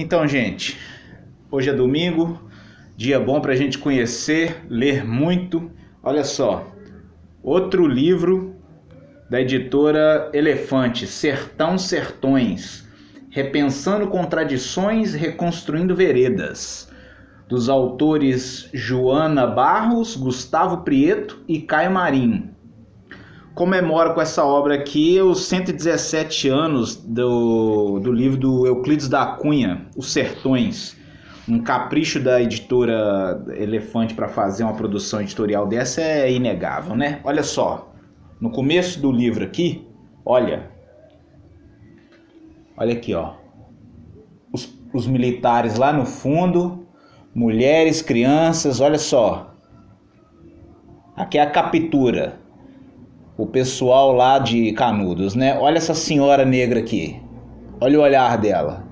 Então, gente, hoje é domingo, dia bom para a gente conhecer, ler muito. Olha só, outro livro da editora Elefante, Sertão Sertões, Repensando Contradições, Reconstruindo Veredas, dos autores Joana Barros, Gustavo Prieto e Caio Marinho comemora com essa obra aqui os 117 anos do, do livro do Euclides da Cunha, Os Sertões. Um capricho da editora Elefante para fazer uma produção editorial dessa é inegável, né? Olha só, no começo do livro aqui, olha, olha aqui, ó, os, os militares lá no fundo, mulheres, crianças, olha só, aqui é a captura o pessoal lá de Canudos, né? Olha essa senhora negra aqui. Olha o olhar dela.